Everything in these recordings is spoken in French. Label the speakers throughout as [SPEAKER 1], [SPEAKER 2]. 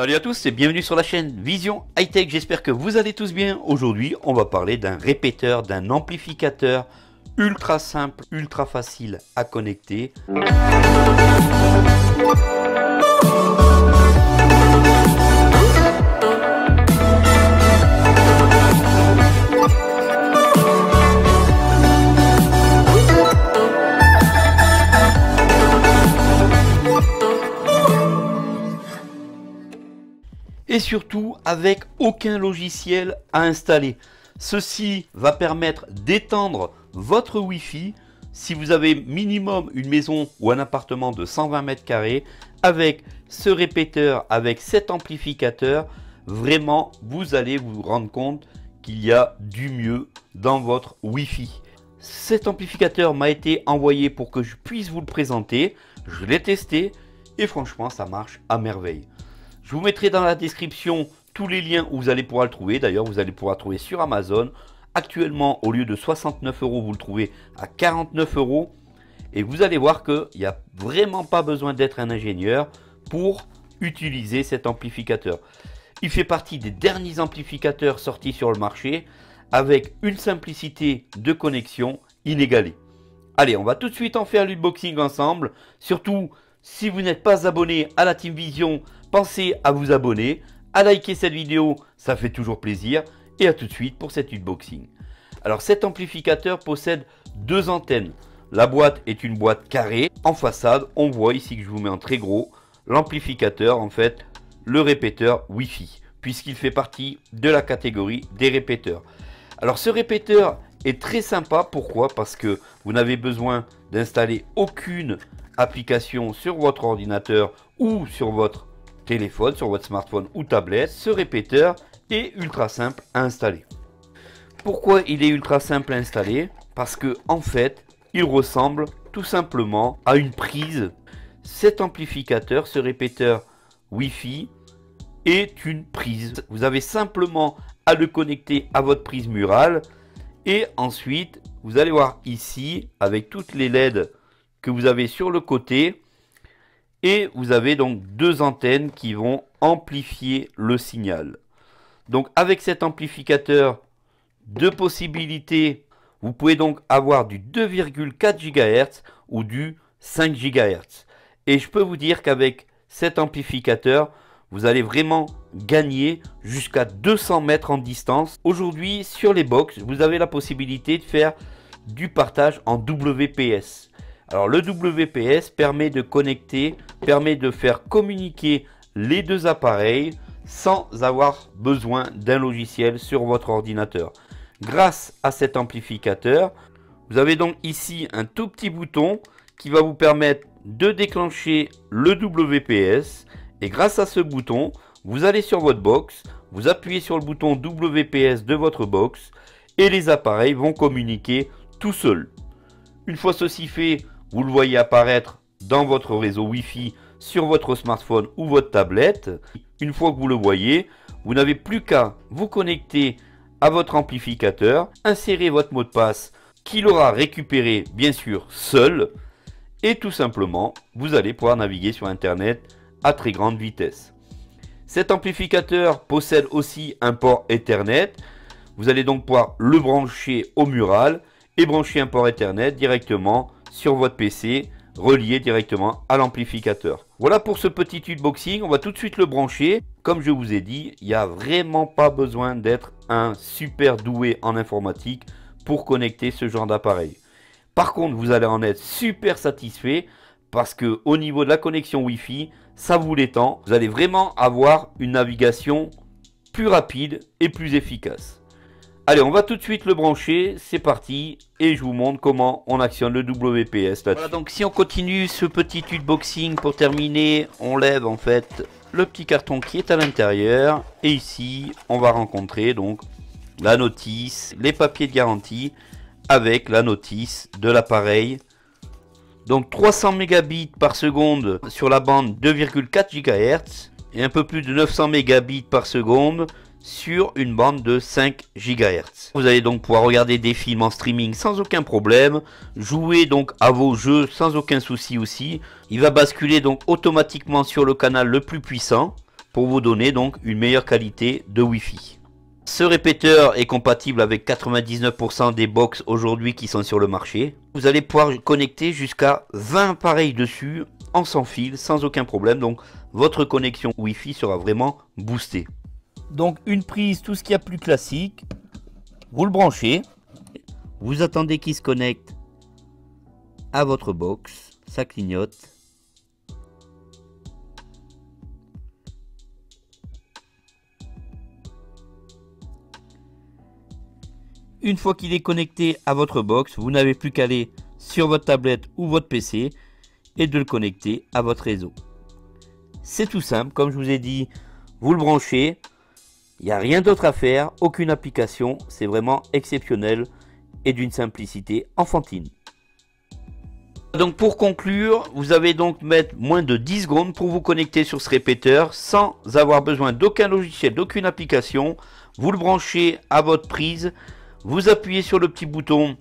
[SPEAKER 1] Salut à tous et bienvenue sur la chaîne Vision High Tech. J'espère que vous allez tous bien. Aujourd'hui, on va parler d'un répéteur, d'un amplificateur ultra simple, ultra facile à connecter. Et surtout avec aucun logiciel à installer. Ceci va permettre d'étendre votre Wi-Fi si vous avez minimum une maison ou un appartement de 120 mètres carrés avec ce répéteur, avec cet amplificateur, vraiment vous allez vous rendre compte qu'il y a du mieux dans votre Wi-Fi. Cet amplificateur m'a été envoyé pour que je puisse vous le présenter. Je l'ai testé et franchement ça marche à merveille. Je vous mettrai dans la description tous les liens où vous allez pouvoir le trouver. D'ailleurs, vous allez pouvoir le trouver sur Amazon. Actuellement, au lieu de 69 euros, vous le trouvez à 49 euros. Et vous allez voir qu'il n'y a vraiment pas besoin d'être un ingénieur pour utiliser cet amplificateur. Il fait partie des derniers amplificateurs sortis sur le marché avec une simplicité de connexion inégalée. Allez, on va tout de suite en faire l'unboxing ensemble. Surtout, si vous n'êtes pas abonné à la Team Vision, Pensez à vous abonner, à liker cette vidéo, ça fait toujours plaisir. Et à tout de suite pour cet unboxing. Alors cet amplificateur possède deux antennes. La boîte est une boîte carrée. En façade, on voit ici que je vous mets en très gros l'amplificateur, en fait, le répéteur Wi-Fi, puisqu'il fait partie de la catégorie des répéteurs. Alors ce répéteur est très sympa. Pourquoi? Parce que vous n'avez besoin d'installer aucune application sur votre ordinateur ou sur votre téléphone, sur votre smartphone ou tablette, ce répéteur est ultra simple à installer. Pourquoi il est ultra simple à installer? Parce que en fait, il ressemble tout simplement à une prise. Cet amplificateur, ce répéteur Wi-Fi, est une prise. Vous avez simplement à le connecter à votre prise murale et ensuite vous allez voir ici avec toutes les LED que vous avez sur le côté et vous avez donc deux antennes qui vont amplifier le signal. Donc avec cet amplificateur, deux possibilités. Vous pouvez donc avoir du 2,4 GHz ou du 5 GHz. Et je peux vous dire qu'avec cet amplificateur, vous allez vraiment gagner jusqu'à 200 mètres en distance. Aujourd'hui, sur les box, vous avez la possibilité de faire du partage en WPS. Alors le WPS permet de connecter, permet de faire communiquer les deux appareils sans avoir besoin d'un logiciel sur votre ordinateur. Grâce à cet amplificateur, vous avez donc ici un tout petit bouton qui va vous permettre de déclencher le WPS et grâce à ce bouton, vous allez sur votre box, vous appuyez sur le bouton WPS de votre box et les appareils vont communiquer tout seuls. Une fois ceci fait, vous le voyez apparaître dans votre réseau Wi-Fi sur votre smartphone ou votre tablette. Une fois que vous le voyez, vous n'avez plus qu'à vous connecter à votre amplificateur, insérer votre mot de passe qu'il aura récupéré bien sûr seul et tout simplement vous allez pouvoir naviguer sur internet à très grande vitesse. Cet amplificateur possède aussi un port Ethernet. Vous allez donc pouvoir le brancher au mural et brancher un port Ethernet directement sur votre PC relié directement à l'amplificateur. Voilà pour ce petit unboxing, on va tout de suite le brancher. Comme je vous ai dit, il n'y a vraiment pas besoin d'être un super doué en informatique pour connecter ce genre d'appareil. Par contre, vous allez en être super satisfait parce que au niveau de la connexion Wi-Fi, ça vous l'étend. Vous allez vraiment avoir une navigation plus rapide et plus efficace. Allez, on va tout de suite le brancher, c'est parti, et je vous montre comment on actionne le WPS donc si on continue ce petit unboxing pour terminer, on lève en fait le petit carton qui est à l'intérieur, et ici, on va rencontrer donc la notice, les papiers de garantie, avec la notice de l'appareil. Donc 300 mégabits par seconde sur la bande 2,4 GHz, et un peu plus de 900 mégabits par seconde sur une bande de 5 GHz. Vous allez donc pouvoir regarder des films en streaming sans aucun problème, jouer donc à vos jeux sans aucun souci aussi. Il va basculer donc automatiquement sur le canal le plus puissant pour vous donner donc une meilleure qualité de Wi-Fi. Ce répéteur est compatible avec 99% des box aujourd'hui qui sont sur le marché. Vous allez pouvoir connecter jusqu'à 20 appareils dessus en sans fil sans aucun problème. Donc votre connexion Wi-Fi sera vraiment boostée. Donc une prise, tout ce qu'il y a plus classique. Vous le branchez. Vous attendez qu'il se connecte à votre box. Ça clignote. Une fois qu'il est connecté à votre box, vous n'avez plus qu'à aller sur votre tablette ou votre PC et de le connecter à votre réseau. C'est tout simple, comme je vous ai dit, vous le branchez, il n'y a rien d'autre à faire, aucune application, c'est vraiment exceptionnel et d'une simplicité enfantine. Donc pour conclure, vous avez donc mettre moins de 10 secondes pour vous connecter sur ce répéteur sans avoir besoin d'aucun logiciel, d'aucune application. Vous le branchez à votre prise vous appuyez sur le petit bouton,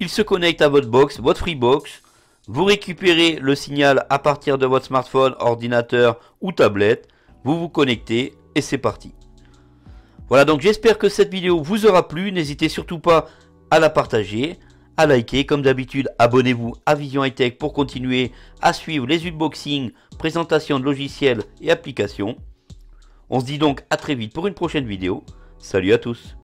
[SPEAKER 1] il se connecte à votre box, votre Freebox. Vous récupérez le signal à partir de votre smartphone, ordinateur ou tablette. Vous vous connectez et c'est parti. Voilà donc j'espère que cette vidéo vous aura plu. N'hésitez surtout pas à la partager, à liker. Comme d'habitude, abonnez-vous à Vision High Tech pour continuer à suivre les unboxings, présentations de logiciels et applications. On se dit donc à très vite pour une prochaine vidéo. Salut à tous